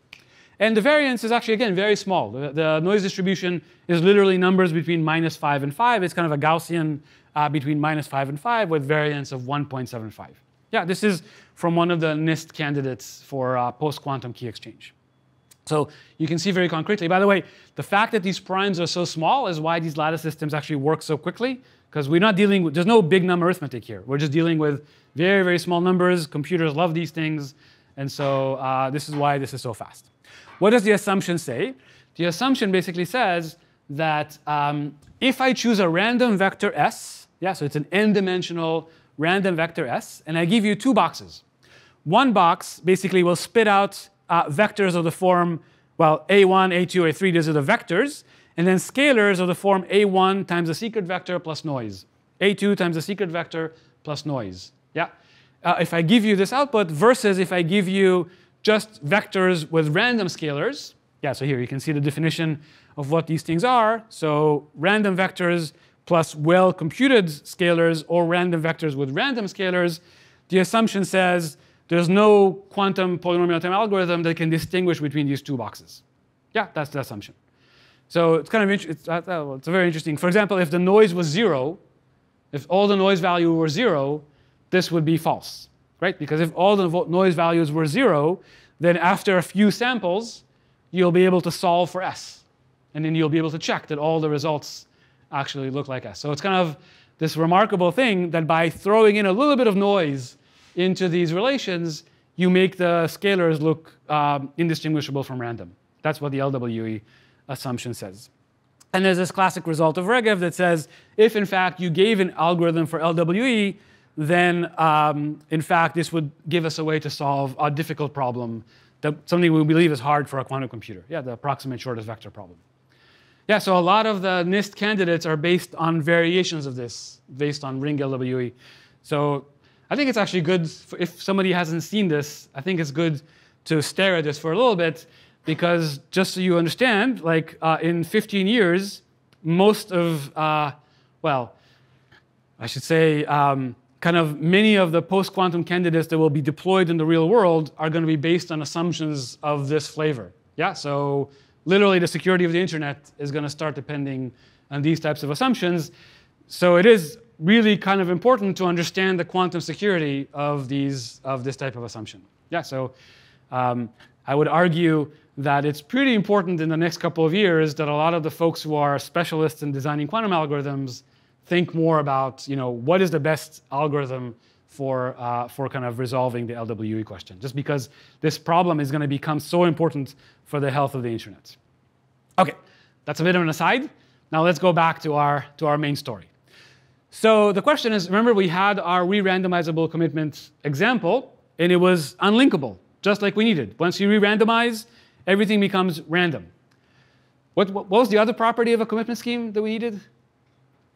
And the variance is actually, again, very small. The, the, noise distribution is literally numbers between minus 5 and 5. It's kind of a Gaussian uh, between minus 5 and 5 with variance of 1.75. Yeah, this is from one of the NIST candidates for uh, post-quantum key exchange. So you can see very concretely. By the way, the fact that these primes are so small is why these lattice systems actually work so quickly, because we're not dealing with, there's no big number arithmetic here. We're just dealing with very, very small numbers. Computers love these things. And so uh, this is why this is so fast. What does the assumption say? The assumption basically says that um, if I choose a random vector S, yeah, so it's an n-dimensional random vector S, and I give you two boxes. One box basically will spit out uh, vectors of the form, well, A1, A2, A3, these are the vectors, and then scalars of the form A1 times the secret vector plus noise, A2 times the secret vector plus noise. Yeah. Uh, if I give you this output versus if I give you just vectors with random scalars. Yeah, so here you can see the definition of what these things are. So random vectors plus well-computed scalars or random vectors with random scalars. The assumption says there's no quantum polynomial time algorithm that can distinguish between these two boxes. Yeah, that's the assumption. So it's kind of it's, uh, uh it's very interesting. For example, if the noise was zero, if all the noise value were zero, this would be false right? Because if all the noise values were zero, then after a few samples, you'll be able to solve for S. And then you'll be able to check that all the results actually look like S. So it's kind of this remarkable thing that by throwing in a little bit of noise into these relations, you make the scalars look um, indistinguishable from random. That's what the LWE assumption says. And there's this classic result of Regev that says if, in fact, you gave an algorithm for LWE then um, in fact this would give us a way to solve a difficult problem, that something we believe is hard for a quantum computer. Yeah, the approximate shortest vector problem. Yeah, so a lot of the NIST candidates are based on variations of this, based on ring LWE. So I think it's actually good, if somebody hasn't seen this, I think it's good to stare at this for a little bit, because just so you understand, like uh, in 15 years, most of, uh, well, I should say, um, kind of many of the post-quantum candidates that will be deployed in the real world are going to be based on assumptions of this flavor. Yeah, so literally the security of the internet is going to start depending on these types of assumptions. So it is really kind of important to understand the quantum security of these of this type of assumption. Yeah, so um, I would argue that it's pretty important in the next couple of years that a lot of the folks who are specialists in designing quantum algorithms think more about you know what is the best algorithm for uh, for kind of resolving the LWE question. Just because this problem is going to become so important for the health of the internet. Okay, that's a bit of an aside. Now let's go back to our to our main story. So the question is, remember we had our re-randomizable commitment example, and it was unlinkable, just like we needed. Once you re-randomize, everything becomes random. What, what was the other property of a commitment scheme that we needed?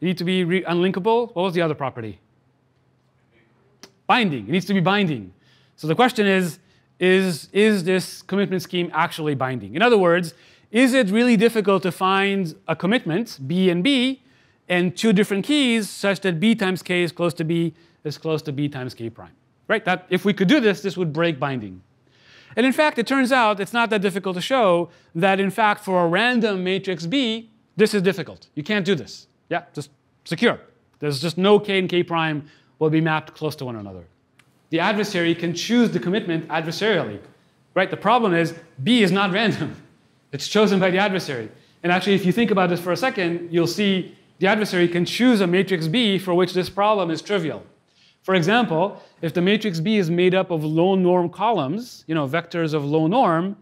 You need to be unlinkable. What was the other property? Binding. It needs to be binding. So the question is, is, is this commitment scheme actually binding? In other words, is it really difficult to find a commitment, B and B, and two different keys such that B times K is close to B is close to B times K prime? Right? That if we could do this, this would break binding. And in fact, it turns out it's not that difficult to show that in fact for a random matrix B, This is difficult. You can't do this. Yeah, just secure. There's just no k and k prime will be mapped close to one another. The adversary can choose the commitment adversarially, right? The problem is B is not random. It's chosen by the adversary. And actually, if you think about this for a second, you'll see the adversary can choose a matrix B for which this problem is trivial. For example, if the matrix B is made up of low norm columns, you know, vectors of low norm,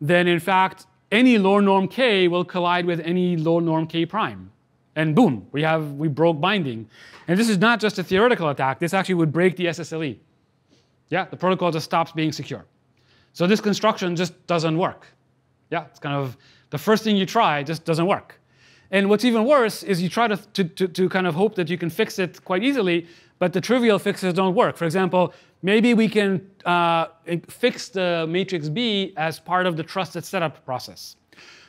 then in fact, any low norm K will collide with any low norm K prime. And boom, we have we broke binding. And this is not just a theoretical attack, this actually would break the SSLE. Yeah, the protocol just stops being secure. So this construction just doesn't work. Yeah, it's kind of the first thing you try just doesn't work. And what's even worse is you try to, to, to, to, kind of hope that you can fix it quite easily, but the trivial fixes don't work. For example, maybe we can uh, fix the matrix B as part of the trusted setup process.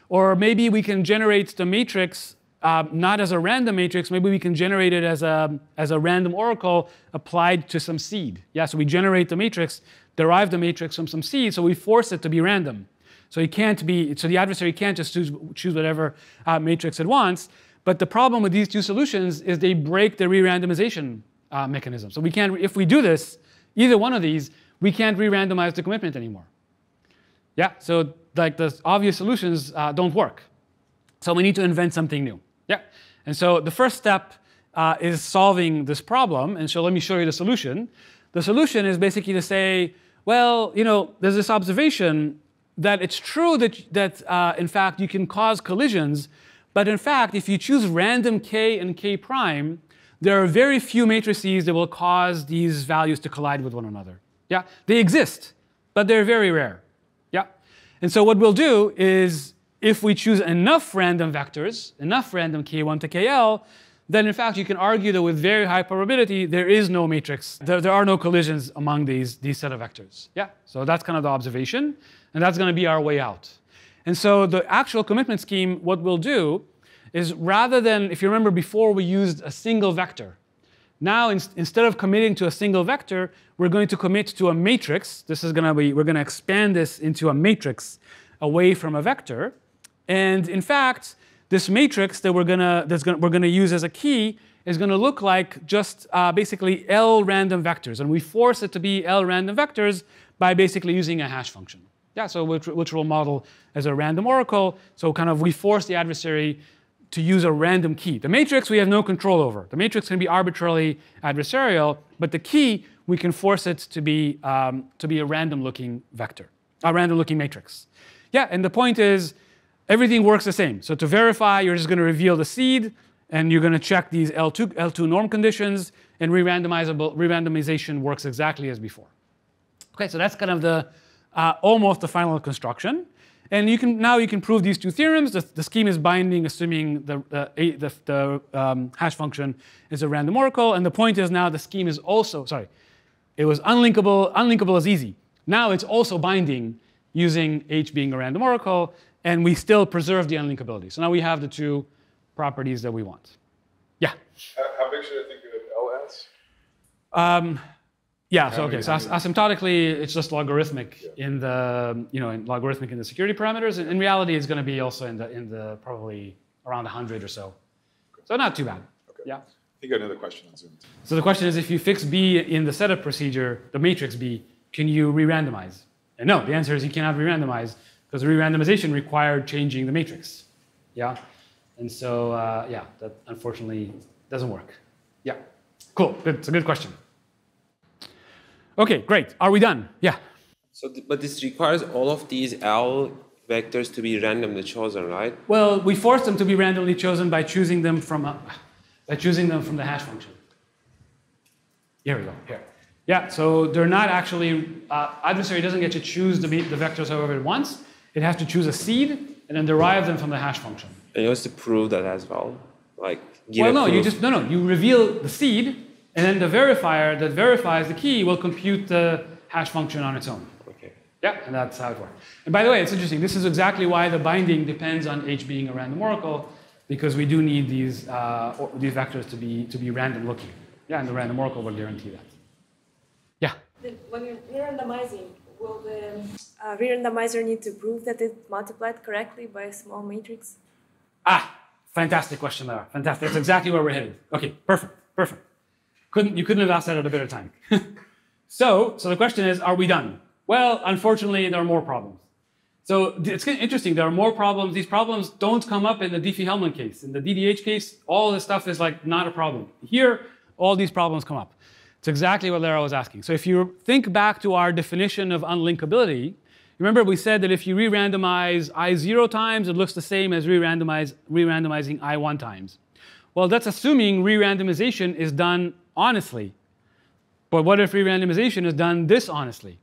Or maybe we can generate the matrix uh, not as a random matrix, maybe we can generate it as a, as a random oracle applied to some seed. Yeah, so we generate the matrix, derive the matrix from some seed, so we force it to be random. So he can't be, so the adversary can't just choose, choose whatever uh, matrix it wants. But the problem with these two solutions is they break the re-randomization uh, mechanism. So we can't, if we do this, either one of these, we can't re-randomize the commitment anymore. Yeah, so like the obvious solutions uh, don't work. So we need to invent something new. Yeah, and so the first step uh, is solving this problem. And so let me show you the solution. The solution is basically to say, well, you know, there's this observation that it's true that, that uh, in fact, you can cause collisions, but in fact, if you choose random k and k prime, there are very few matrices that will cause these values to collide with one another. Yeah, they exist, but they're very rare. Yeah, and so what we'll do is if we choose enough random vectors, enough random k1 to kl, then in fact you can argue that with very high probability there is no matrix. There, there are no collisions among these, these set of vectors. Yeah, so that's kind of the observation. And that's going to be our way out. And so the actual commitment scheme, what we'll do is rather than, if you remember before we used a single vector, now in, instead of committing to a single vector, we're going to commit to a matrix. This is going to be, we're going to expand this into a matrix away from a vector. And in fact, this matrix that we're going to, that's gonna, we're going to use as a key is going to look like just uh, basically L random vectors. And we force it to be L random vectors by basically using a hash function. Yeah, so we'll model as a random oracle. So kind of we force the adversary to use a random key. The matrix we have no control over. The matrix can be arbitrarily adversarial, but the key we can force it to be um, to be a random looking vector, a random looking matrix. Yeah, and the point is everything works the same. So to verify, you're just going to reveal the seed, and you're going to check these L2 L2 norm conditions, and re-randomization works exactly as before. Okay, so that's kind of the uh, almost the final construction. And you can now you can prove these two theorems. The, the scheme is binding, assuming the, the, the, the um, hash function is a random oracle. And the point is now the scheme is also sorry, it was unlinkable. Unlinkable is easy. Now it's also binding using h being a random oracle, and we still preserve the unlinkability. So now we have the two properties that we want. Yeah. How, how big should I think of LS? Um, yeah, so okay, so asymptotically, it's just logarithmic yeah. in the, you know, in logarithmic in the security parameters. In reality, it's going to be also in the, in the probably around 100 or so. Okay. So not too bad. Okay. Yeah. I think I got another question on Zoom. So the question is, if you fix B in the setup procedure, the matrix B, can you re-randomize? And no, the answer is you cannot re-randomize because re-randomization required changing the matrix. Yeah. And so, uh, yeah, that unfortunately doesn't work. Yeah. Cool. Good. It's a good question. Okay, great. Are we done? Yeah. So, but this requires all of these L vectors to be randomly chosen, right? Well, we force them to be randomly chosen by choosing them from a, by choosing them from the hash function. Here we go. Here. Yeah. So they're not actually uh, adversary doesn't get to choose the, the vectors however it wants. It has to choose a seed and then derive them from the hash function. And you also prove that as well, like. well, no, proof. you just no, no. You reveal the seed and then the verifier that verifies the key will compute the hash function on its own. Okay. Yeah, and that's how it works. And by the way, it's interesting. This is exactly why the binding depends on H being a random oracle, because we do need these, uh, these vectors to be, to be random looking. Yeah, and the random oracle will guarantee that. Yeah? When you're re-randomizing, will the uh, re-randomizer need to prove that it multiplied correctly by a small matrix? Ah, Fantastic question, Lara. Fantastic. That's exactly where we're headed. Okay, perfect, perfect. Couldn't you couldn't have asked that at a better time. so, so the question is, are we done? Well, unfortunately, there are more problems. So it's interesting. There are more problems. These problems don't come up in the Diffie-Hellman case. In the DDH case, all this stuff is like not a problem. Here, all these problems come up. It's exactly what Lara was asking. So if you think back to our definition of unlinkability, remember we said that if you re-randomize I zero times, it looks the same as re-randomizing I one times. Well, that's assuming re-randomization is done honestly. But what if re-randomization is done dishonestly?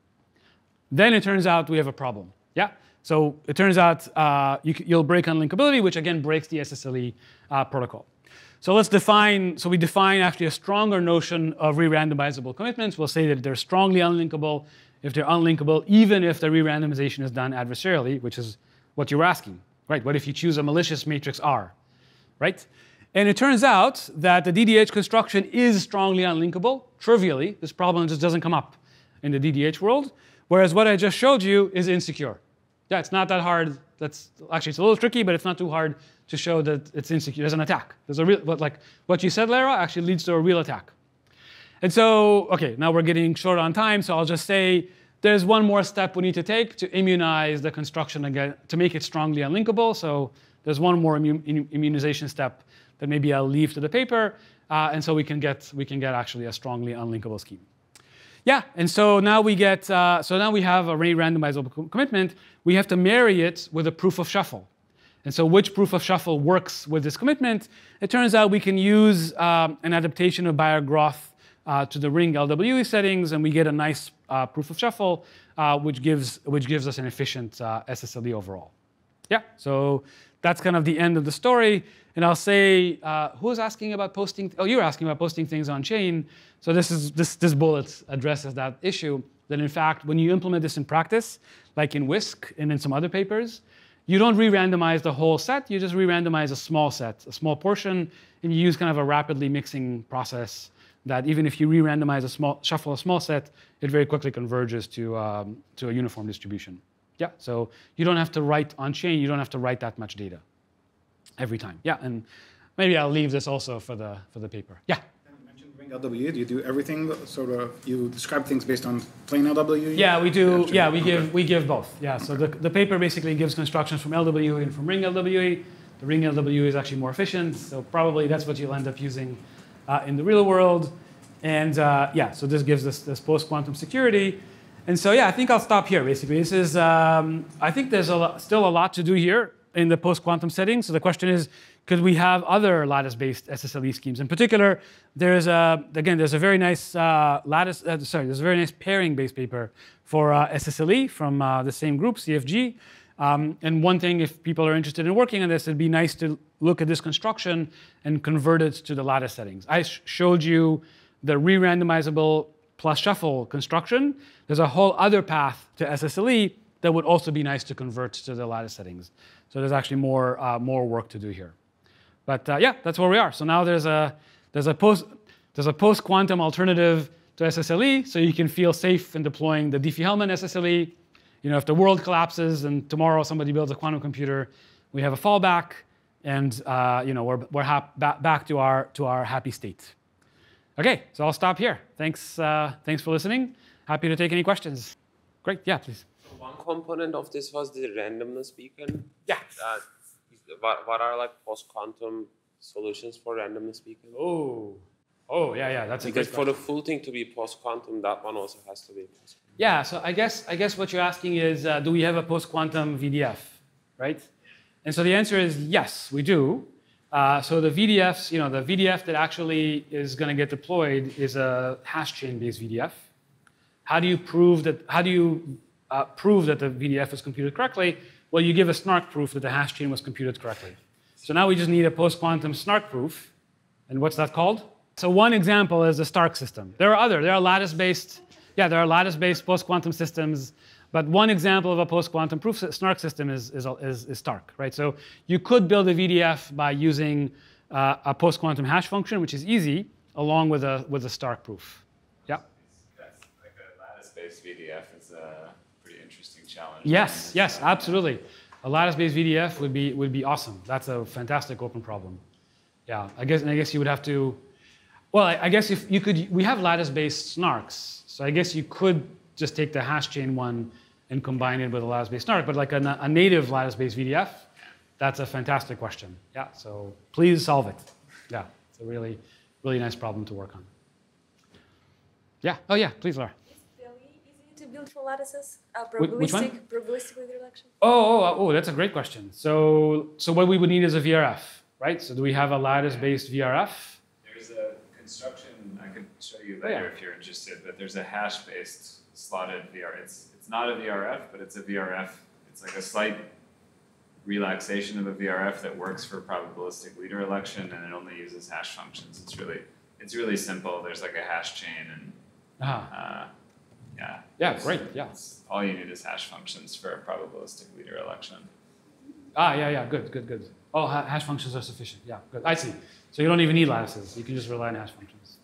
Then it turns out we have a problem. Yeah. So it turns out uh, you, will break unlinkability, which again breaks the SSLE uh, protocol. So let's define, so we define actually a stronger notion of re-randomizable commitments. We'll say that they're strongly unlinkable if they're unlinkable, even if the re-randomization is done adversarially, which is what you're asking, right? What if you choose a malicious matrix R, right? And it turns out that the DDH construction is strongly unlinkable. Trivially, this problem just doesn't come up in the DDH world, whereas what I just showed you is insecure. Yeah, it's not that hard. That's actually it's a little tricky, but it's not too hard to show that it's insecure. There's an attack. There's a real, like what you said, Lara, actually leads to a real attack. And so, okay, now we're getting short on time, so I'll just say there's one more step we need to take to immunize the construction again, to make it strongly unlinkable. So there's one more immunization step that maybe I'll leave to the paper, uh, and so we can get we can get actually a strongly unlinkable scheme. Yeah, and so now we get, uh, so now we have a re-randomizable commitment. We have to marry it with a proof of shuffle. And so which proof of shuffle works with this commitment? It turns out we can use um, an adaptation of Bayer-Groth uh, to the ring LWE settings, and we get a nice uh, proof of shuffle, uh, which, gives, which gives us an efficient uh, SSLE overall. Yeah, so that's kind of the end of the story. And I'll say, uh, who's asking about posting? Oh, you're asking about posting things on chain. So this is this this bullet addresses that issue. That in fact, when you implement this in practice, like in Whisk and in some other papers, you don't re-randomize the whole set. You just re-randomize a small set, a small portion, and you use kind of a rapidly mixing process. That even if you re-randomize a small shuffle a small set, it very quickly converges to um, to a uniform distribution. Yeah. So you don't have to write on chain. You don't have to write that much data every time. Yeah. And maybe I'll leave this also for the for the paper. Yeah. LWE? Do you do everything sort of, you describe things based on plain LWE? Yeah, we do, yeah, we give, we give both. Yeah, so the, the paper basically gives constructions from LWE and from ring LWE. The ring LWE is actually more efficient, so probably that's what you'll end up using uh, in the real world. And uh, yeah, so this gives us this post-quantum security. And so yeah, I think I'll stop here basically. This is, um, I think there's a still a lot to do here in the post-quantum setting. So the question is, could we have other lattice-based SSLE schemes? In particular, there's a, again, there's a very nice uh, lattice, uh, sorry, there's a very nice pairing-based paper for uh, SSLE from uh, the same group, CFG. Um, and one thing, if people are interested in working on this, it'd be nice to look at this construction and convert it to the lattice settings. I sh showed you the re-randomizable plus shuffle construction. There's a whole other path to SSLE that would also be nice to convert to the lattice settings. So there's actually more, uh, more work to do here. But uh, yeah, that's where we are. So now there's a, there's a post, there's a post-quantum alternative to SSLE, so you can feel safe in deploying the Diffie-Hellman SSLE. You know, if the world collapses and tomorrow somebody builds a quantum computer, we have a fallback, and uh, you know, we're, we're back to our, to our happy state. Okay, so I'll stop here. Thanks, uh, thanks for listening. Happy to take any questions. Great, yeah, please. One component of this was the randomness beacon. Yeah. Uh, what, what are like post-quantum solutions for randomness beacon? Oh, oh yeah, yeah, that's because a for the full thing to be post-quantum, that one also has to be post-quantum. Yeah, so I guess I guess what you're asking is, uh, do we have a post-quantum VDF, right? And so the answer is yes, we do. Uh, so the VDFs, you know, the VDF that actually is going to get deployed is a hash chain-based VDF. How do you prove that? How do you uh, prove that the VDF is computed correctly? Well, you give a snark proof that the hash chain was computed correctly. So now we just need a post-quantum snark proof. And what's that called? So one example is the Stark system. There are other. There are lattice-based, yeah, there are lattice-based post-quantum systems. But one example of a post-quantum proof snark system is, is, is, is, Stark, right? So you could build a VDF by using uh, a post-quantum hash function, which is easy, along with a, with a Stark proof. Yeah? Yes, like a lattice-based VDF is a pretty interesting challenge. Yes, yes, absolutely. a lattice-based VDF would be would be awesome. That's a fantastic open problem. Yeah, I guess and I guess you would have to. Well, I, I guess if you could, we have lattice-based snarks, so I guess you could just take the hash chain one and combine it with a lattice-based snark. But like a, a native lattice-based VDF, that's a fantastic question. Yeah, so please solve it. Yeah, it's a really really nice problem to work on. Yeah. Oh yeah, please, Laura. Is fairly easy to build for lattices? Uh, Wh- which one? probabilistic, probabilistic linear election. Oh, oh, oh, that's a great question. So, so what we would need is a VRF, right? So do we have a lattice-based VRF? There's a construction I could show you Oh, yeah. later if you're interested, but there's a hash-based slotted VR. It's it's not a VRF, but it's a VRF. It's like a slight relaxation of a VRF that works for probabilistic leader election, and it only uses hash functions. It's really it's really simple. There's like a hash chain, and Ah, uh, yeah. Yeah, great, yeah. all you need is hash functions for a probabilistic leader election. ah, yeah, yeah, good, good, good. Oh, ha- hash functions are sufficient. Yeah, good. I see. So you don't even need lattices. You can just rely on hash functions.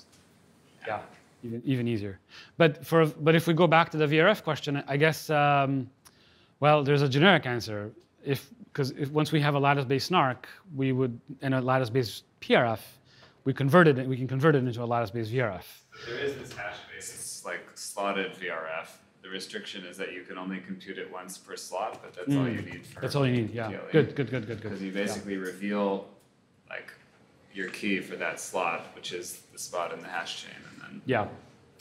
Yeah, even even easier. But for but if we go back to the VRF question, I guess um, well, there's a generic answer. If because if once we have a lattice-based snark, we would in a lattice-based PRF, we convert it. We can convert it into a lattice-based VRF. There is this hash basis like slotted VRF. The restriction is that you can only compute it once per slot, but that's all you need for. Mm. That's all you need. Yeah. Good, good, good, good, good. Because you Yeah. basically reveal like your key for that slot, which is the spot in the hash chain, and Yeah.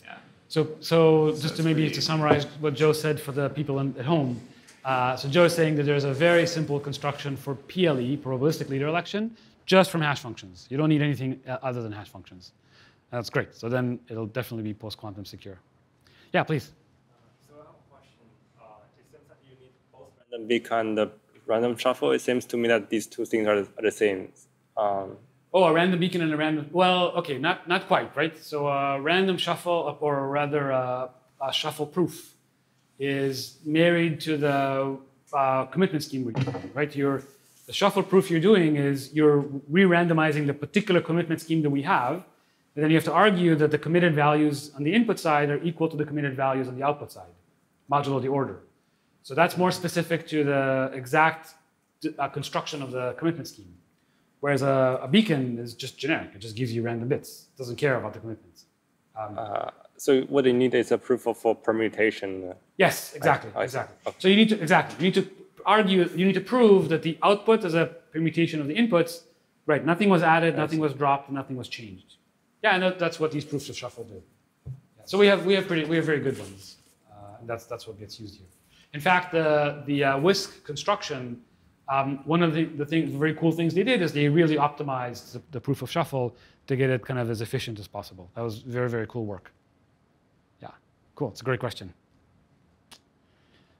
yeah. So, so just to maybe pretty to summarize what Joe said for the people in, at home. Uh, so Joe is saying that there's a very simple construction for PLE, probabilistic leader election, just from hash functions. You don't need anything uh, other than hash functions. That's great. So then it'll definitely be post-quantum secure. Yeah, please. So I have a question. Uh, it seems that you need both random beacon and the random shuffle. It seems to me that these two things are, are the same. Um, Oh, a random beacon and a random. Well, okay, not not quite, right? So a random shuffle, or rather uh, a shuffle proof, is married to the uh, commitment scheme we're doing, right? You're, the shuffle proof you're doing is you're re-randomizing the particular commitment scheme that we have, and then you have to argue that the committed values on the input side are equal to the committed values on the output side, modulo the order. So that's more specific to the exact uh, construction of the commitment scheme. Whereas a, a beacon is just generic. It just gives you random bits. It doesn't care about the commitments. Um, uh, so what you need is a proof of for permutation. yes, exactly, I see. exactly. Okay. So you need to exactly you need to argue. You need to prove that the output is a permutation of the inputs. Right. Nothing was added. Nothing was dropped. Nothing was changed. Yeah, and that, that's what these proofs of shuffle do. Yeah. So we have we have pretty we have very good ones. Uh, and that's that's what gets used here. In fact, the the uh, Whisk construction. Um, one of the, the things, very cool things they did is they really optimized the, the proof of shuffle to get it kind of as efficient as possible. That was very, very cool work. Yeah, cool. It's a great question.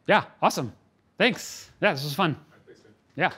Yeah, awesome. Thanks. Yeah, this was fun. Yeah.